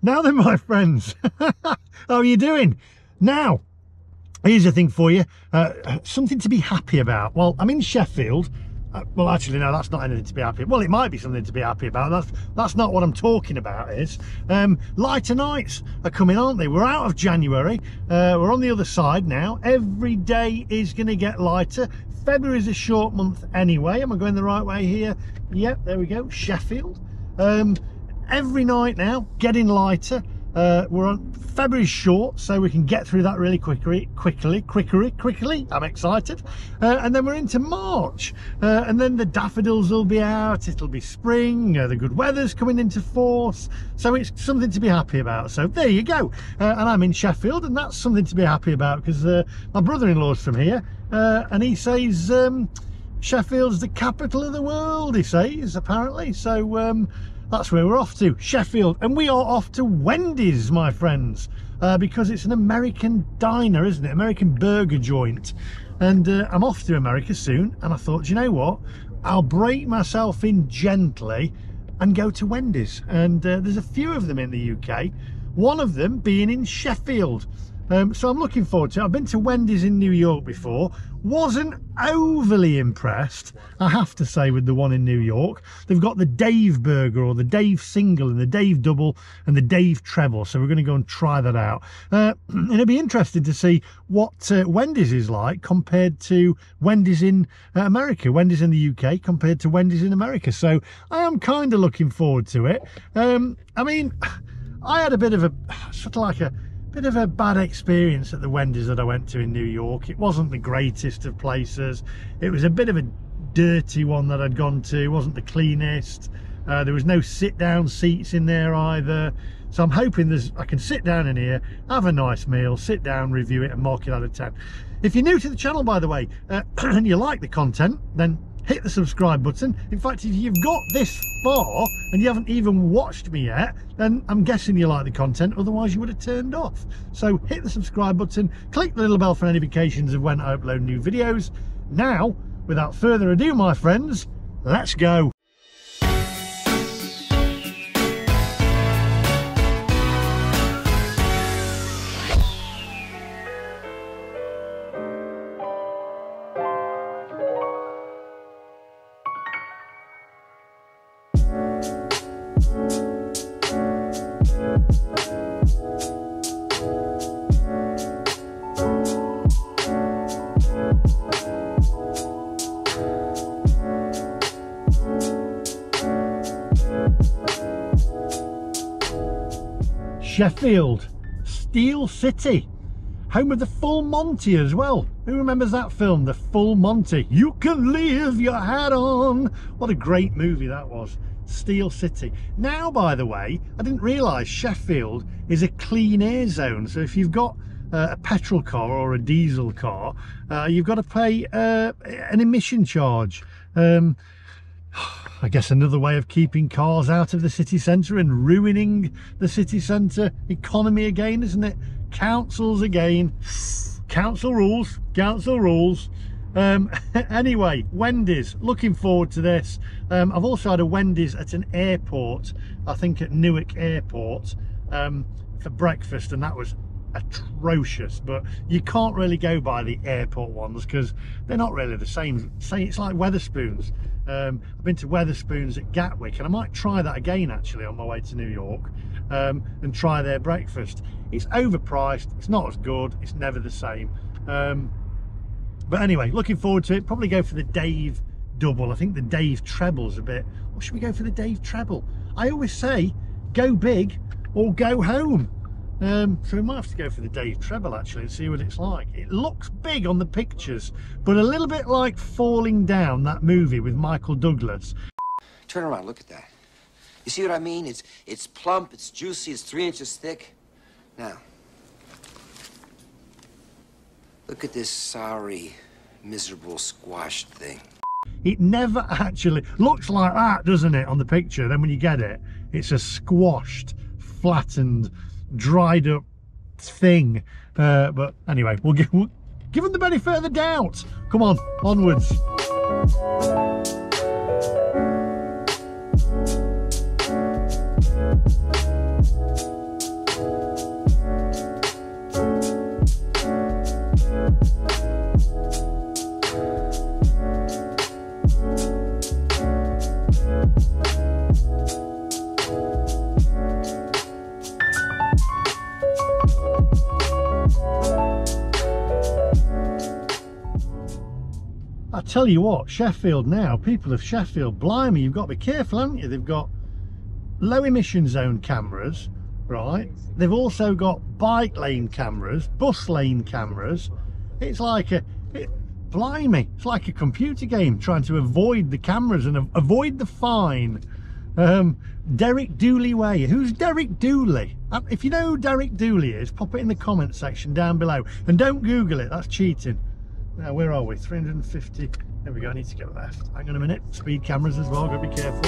Now then, my friends, how are you doing? Now, here's a thing for you, uh, something to be happy about. Well, I'm in Sheffield. Uh, well, actually, no, that's not anything to be happy. Well, it might be something to be happy about. That's that's not what I'm talking about. Is um, lighter nights are coming, aren't they? We're out of January. Uh, we're on the other side now. Every day is going to get lighter. February is a short month anyway. Am I going the right way here? Yep, there we go. Sheffield. Um, every night now, getting lighter. Uh, we're on February short, so we can get through that really quickly, quickly, quickly, quickly. I'm excited. Uh, and then we're into March, uh, and then the daffodils will be out. It'll be spring. Uh, the good weather's coming into force, so it's something to be happy about. So there you go. Uh, and I'm in Sheffield, and that's something to be happy about because uh, my brother-in-law's from here, and he says. Um, Sheffield's the capital of the world, he says, apparently. So um, that's where we're off to, Sheffield. And we are off to Wendy's, my friends, uh, because it's an American diner, isn't it? American burger joint. And uh, I'm off to America soon. And I thought, you know what? I'll break myself in gently and go to Wendy's. And uh, there's a few of them in the UK. One of them being in Sheffield. Um, so I'm looking forward to it. I've been to Wendy's in New York before. Wasn't overly impressed, I have to say, with the one in New York. They've got the Dave Burger or the Dave Single and the Dave Double and the Dave Treble. So we're going to go and try that out. Uh, and it'll be interesting to see what uh, Wendy's is like compared to Wendy's in uh, America, Wendy's in the UK compared to Wendy's in America. So I am kind of looking forward to it. Um, I mean, I had a bit of a sort of like a bit of a bad experience at the Wendy's that I went to in New York. It wasn't the greatest of places. It was a bit of a dirty one that I'd gone to. It wasn't the cleanest. Uh, there was no sit down seats in there either. So I'm hoping there's I can sit down in here, have a nice meal, sit down, review it and mark it out of 10. If you're new to the channel, by the way, uh, and you like the content, then hit the subscribe button. In fact, if you've got this far and you haven't even watched me yet, then I'm guessing you like the content, otherwise you would have turned off. So hit the subscribe button, click the little bell for notifications of when I upload new videos. Now, without further ado, my friends, let's go. Sheffield, Steel City, home of the Full Monty as well. Who remembers that film, The Full Monty? You can leave your hat on. What a great movie that was. Steel City. Now, by the way, I didn't realise Sheffield is a clean air zone. So if you've got uh, a petrol car or a diesel car, uh, you've got to pay uh, an emission charge. Um, I guess another way of keeping cars out of the city centre and ruining the city centre economy again, isn't it? Councils again. Council rules, council rules. Um, anyway, Wendy's, looking forward to this. Um, I've also had a Wendy's at an airport, I think at Newark Airport, um, for breakfast, and that was atrocious but you can't really go by the airport ones because they're not really the same say it's like Wetherspoons um, I've been to Wetherspoons at Gatwick and I might try that again actually on my way to New York um, and try their breakfast. It's overpriced it's not as good it's never the same. Um, but anyway looking forward to it. Probably go for the Dave double. I think the Dave treble's a bit. Or should we go for the Dave treble? I always say go big or go home um, so we might have to go for the Dave Treble actually and see what it's like. It looks big on the pictures, but a little bit like Falling Down, that movie with Michael Douglas. Turn around, look at that. You see what I mean? It's, it's plump, it's juicy, it's three inches thick. Now, look at this sorry, miserable, squashed thing. It never actually looks like that, doesn't it, on the picture? Then when you get it, it's a squashed, flattened, dried up thing. Uh, but anyway, we'll give, we'll give them the benefit of the doubt. Come on, onwards. Tell you what, Sheffield now, people of Sheffield, blimey, you've got to be careful, haven't you? They've got low emission zone cameras, right? They've also got bike lane cameras, bus lane cameras. It's like a, it, blimey, it's like a computer game trying to avoid the cameras and avoid the fine. Um, Derek Dooley Way. Who's Derek Dooley? Uh, if you know who Derek Dooley is, pop it in the comment section down below. And don't Google it, that's cheating. Now, where are we? 350. There we go, I need to get left. Hang on a minute. Speed cameras as well, gotta be careful.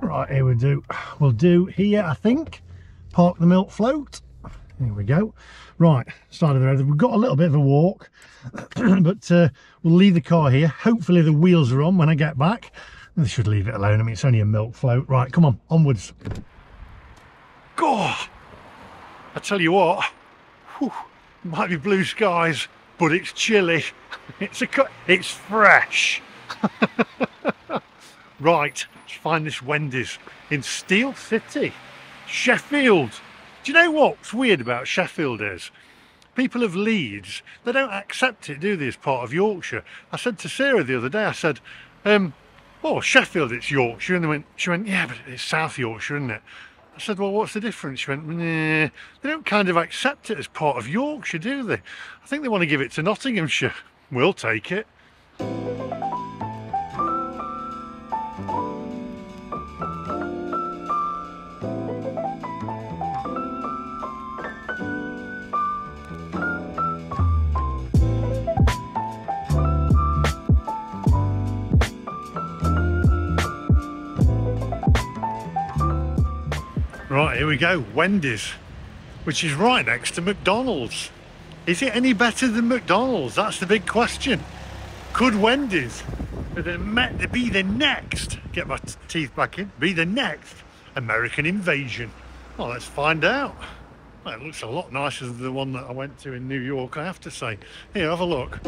Right, here we do. We'll do here, I think. Park the milk float. Here we go. Right, side of the road. We've got a little bit of a walk, but uh, we'll leave the car here. Hopefully the wheels are on when I get back. They should leave it alone. I mean, it's only a milk float. Right, come on, onwards. God, I tell you what, whew, might be blue skies, but it's chilly. It's a, cut. it's fresh. right, let's find this Wendy's in Steel City, Sheffield. Do you know what's weird about Sheffield is? People of Leeds, they don't accept it, do they, as part of Yorkshire? I said to Sarah the other day, I said, um, oh, Sheffield, it's Yorkshire. And they went, she went, yeah, but it's South Yorkshire, isn't it? I said, well, what's the difference? She went, nah, they don't kind of accept it as part of Yorkshire, do they? I think they want to give it to Nottinghamshire. We'll take it. Right, here we go, Wendy's, which is right next to McDonald's. Is it any better than McDonald's? That's the big question. Could Wendy's be the next, get my teeth back in, be the next American invasion? Well, let's find out. Well, it looks a lot nicer than the one that I went to in New York, I have to say. Here, have a look.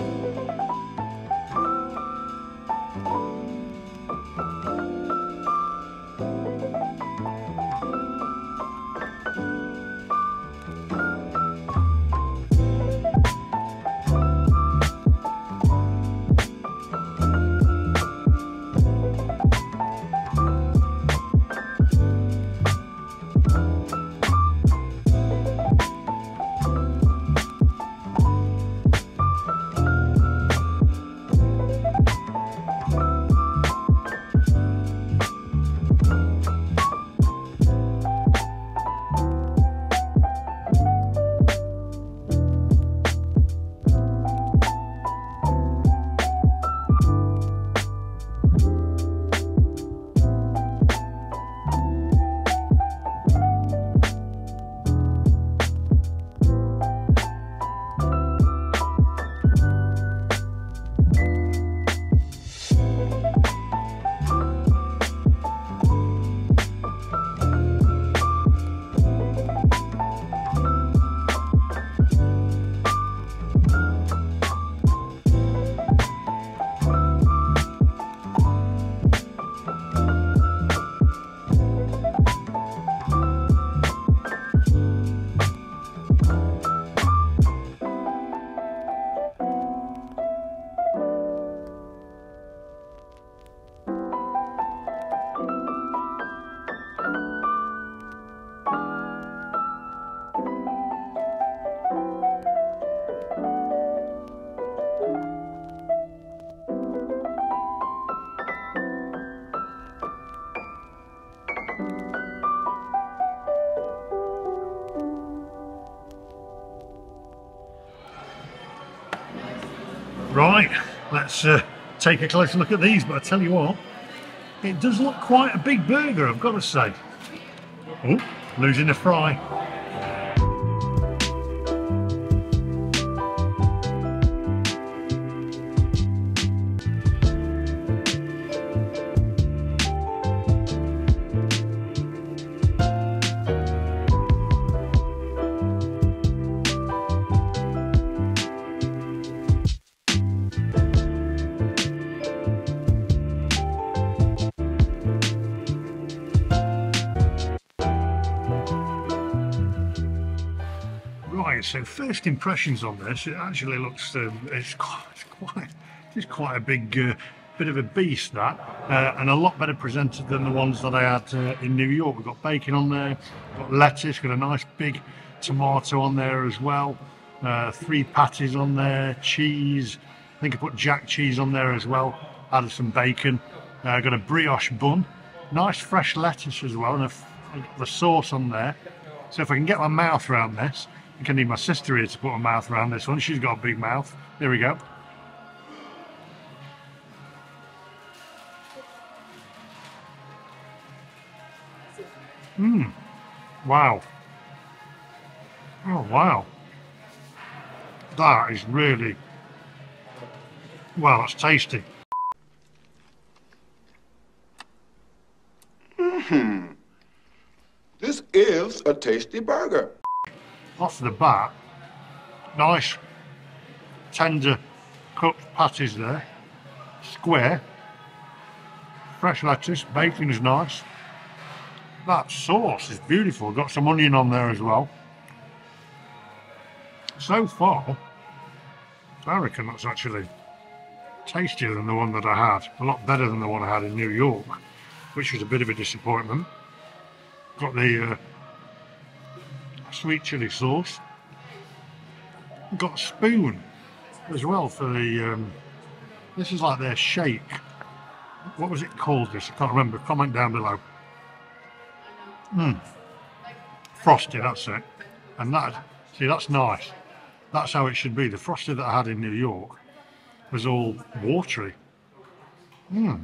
Right, let's uh, take a closer look at these, but I tell you what, it does look quite a big burger, I've got to say. Oh, losing the fry. So first impressions on this, it actually looks, um, it's, quite, it's quite, quite a big, uh, bit of a beast that, uh, and a lot better presented than the ones that I had uh, in New York. We've got bacon on there, got lettuce, got a nice big tomato on there as well, uh, three patties on there, cheese, I think I put jack cheese on there as well, added some bacon, uh, got a brioche bun, nice fresh lettuce as well, and a, the sauce on there. So if I can get my mouth around this, I can need my sister here to put her mouth around this one. She's got a big mouth. There we go. Mmm. Wow. Oh, wow. That is really, well, that's tasty. Hmm. This is a tasty burger. Off the bat, nice, tender cooked patties there. Square. Fresh lettuce, bacon is nice. That sauce is beautiful. Got some onion on there as well. So far, I reckon that's actually tastier than the one that I had. A lot better than the one I had in New York, which was a bit of a disappointment. Got the uh, sweet chili sauce. Got a spoon as well for the. Um, this is like their shake. What was it called? This I can't remember. Comment down below. Hmm. Frosty, that's it. And that, see, that's nice. That's how it should be. The frosty that I had in New York was all watery. Hmm.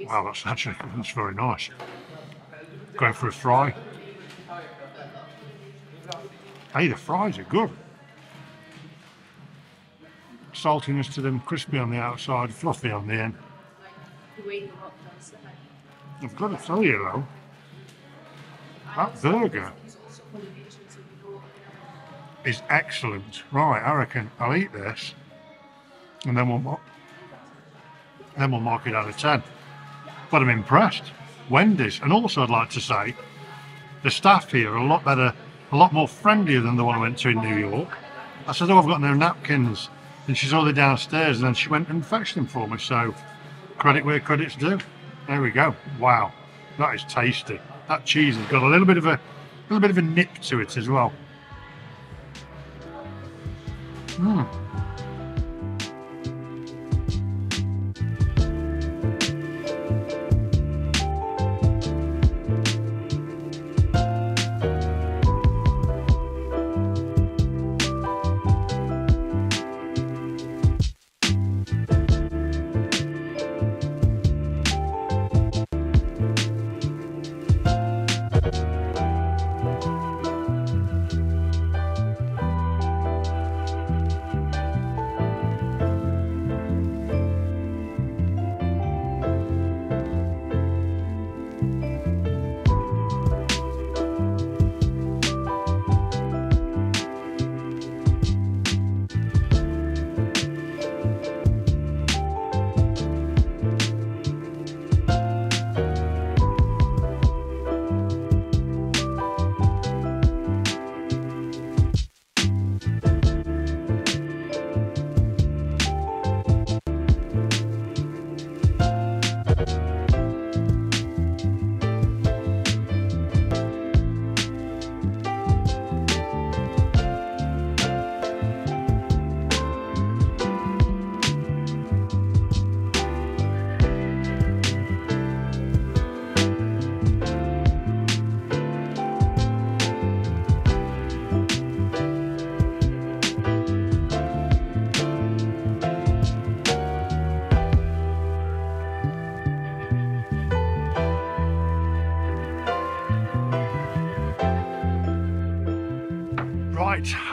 Wow, that's actually that's very nice. Going for a fry. Hey, the fries are good. Saltiness to them, crispy on the outside, fluffy on the end. I've got to tell you though, that burger is excellent. Right, I reckon I'll eat this, and then we'll then we'll mark it out of ten. But I'm impressed. Wendy's, and also I'd like to say, the staff here are a lot better, a lot more friendlier than the one I went to in New York. I said, "Oh, I've got no napkins," and she's already downstairs, and then she went and fetched them for me. So, credit where credit's due. There we go. Wow, that is tasty. That cheese has got a little bit of a, little bit of a nip to it as well. Mm.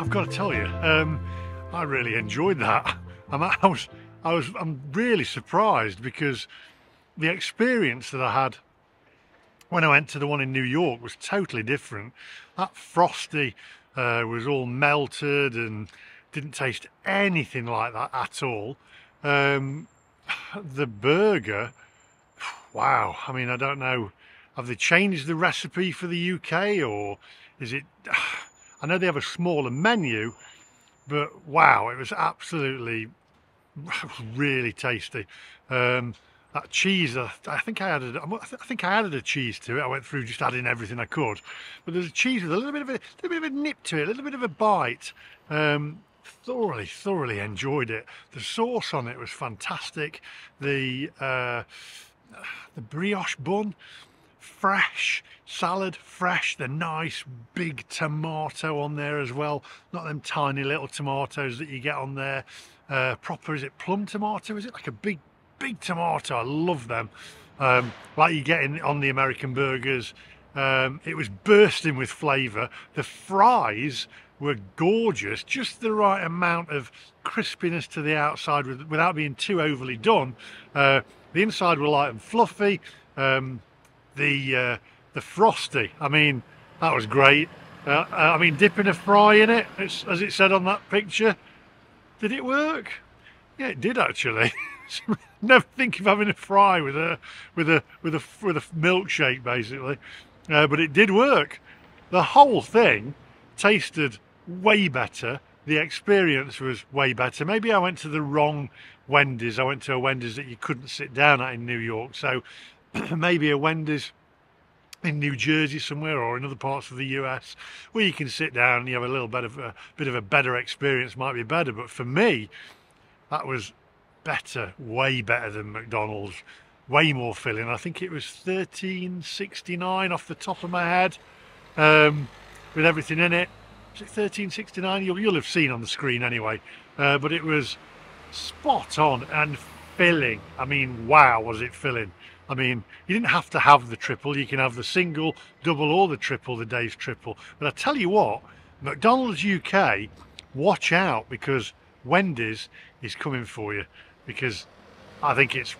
I've got to tell you, um, I really enjoyed that. I'm, I was, I was, I'm really surprised because the experience that I had when I went to the one in New York was totally different. That frosty uh, was all melted and didn't taste anything like that at all. Um, the burger, wow. I mean, I don't know. Have they changed the recipe for the UK or is it? I know they have a smaller menu, but wow, it was absolutely really tasty. Um, that cheese, I, think I added, I think I added a cheese to it. I went through just adding everything I could, but there's a cheese with a little bit of a, little bit of a nip to it, a little bit of a bite. Um, thoroughly, thoroughly enjoyed it. The sauce on it was fantastic. The uh, the brioche bun, fresh salad, fresh. The nice big tomato on there as well. Not them tiny little tomatoes that you get on there. Uh, proper, is it plum tomato? Is it like a big big tomato. I love them. Um, like you get in, on the American burgers. Um, it was bursting with flavour. The fries were gorgeous, just the right amount of crispiness to the outside without being too overly done. Uh, the inside were light and fluffy. Um, the uh, the frosty, I mean, that was great. Uh, uh I mean, dipping a fry in it, as it said on that picture, did it work? Yeah, it did actually. never think of having a fry with a with a with a with a milkshake basically. Uh, but it did work. The whole thing tasted way better. The experience was way better. Maybe i went to the wrong wendy's. I went to a wendy's that you couldn't sit down at in new york. So maybe a wendy's in New Jersey somewhere or in other parts of the US where you can sit down and you have a little bit of a bit of a better experience might be better but for me that was better, way better than McDonald's, way more filling. I think it was 13.69 off the top of my head, um, with everything in it. Was it 13.69? You'll, you'll have seen on the screen anyway. Uh, but it was spot on and filling. I mean, wow, was it filling. I mean, you didn't have to have the triple. You can have the single, double, or the triple, the Dave's triple. But I tell you what, McDonald's UK, watch out because Wendy's is coming for you because I think it's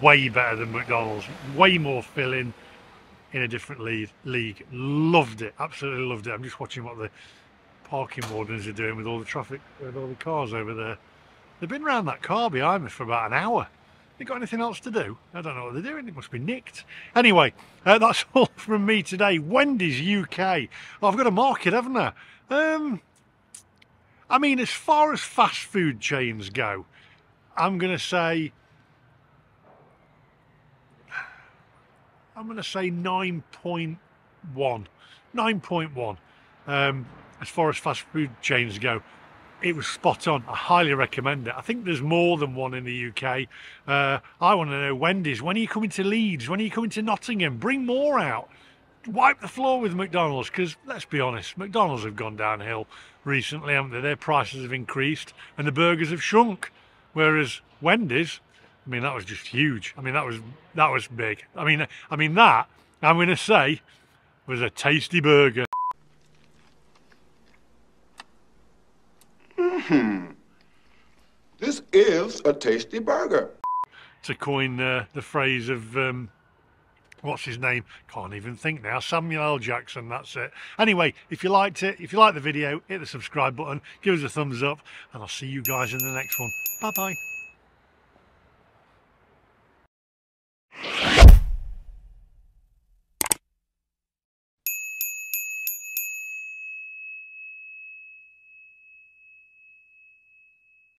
way better than McDonald's, way more filling in a different league. league. Loved it, absolutely loved it. I'm just watching what the parking wardens are doing with all the traffic, with all the cars over there. They've been around that car behind me for about an hour. They got anything else to do? I don't know what they're doing. It must be nicked. Anyway, uh, that's all from me today. Wendy's UK. Oh, I've got a market, haven't I? Um, I mean, as far as fast food chains go, I'm going to say I'm going to say 9.1 9.1 um, as far as fast food chains go it was spot on. I highly recommend it. I think there's more than one in the UK uh, I want to know Wendy's. When are you coming to Leeds? When are you coming to Nottingham? Bring more out. Wipe the floor with McDonald's because let's be honest McDonald's have gone downhill recently haven't they? Their prices have increased and the burgers have shrunk Whereas Wendy's, I mean, that was just huge. I mean, that was that was big. I mean, I mean that I'm going to say was a tasty burger. Hmm. This is a tasty burger. To coin uh, the phrase of um, what's his name? Can't even think now. Samuel L. Jackson, that's it. Anyway, if you liked it, if you liked the video, hit the subscribe button, give us a thumbs up, and I'll see you guys in the next one. Bye-bye.